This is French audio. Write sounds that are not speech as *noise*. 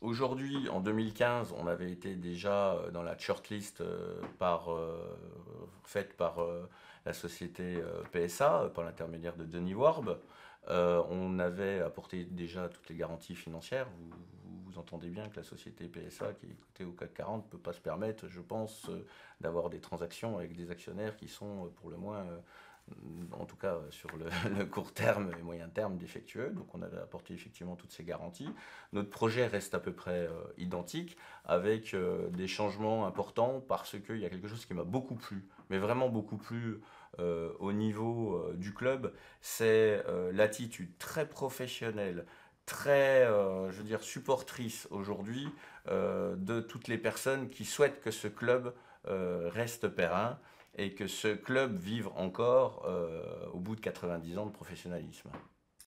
Aujourd'hui, en 2015, on avait été déjà euh, dans la shortlist euh, par, faite par la société PSA, par l'intermédiaire de Denis Warb. on avait apporté déjà toutes les garanties financières. Vous, vous, entendez bien que la société PSA, qui est cotée au CAC 40, ne peut pas se permettre, je pense, d'avoir des transactions avec des actionnaires qui sont pour le moins en tout cas sur *laughs* le, court terme et moyen terme défectueux. Donc on avait apporté effectivement toutes ces garanties. Notre projet reste à peu près euh, identique avec euh, des changements importants parce qu'il y a quelque chose qui m'a beaucoup plu, mais vraiment beaucoup plu euh, au niveau du club, c'est l'attitude très professionnelle très, je veux dire, supportrice aujourd'hui de toutes les personnes qui souhaitent que ce club reste périn et que ce club vive encore euh, au bout de 90 ans de professionnalisme.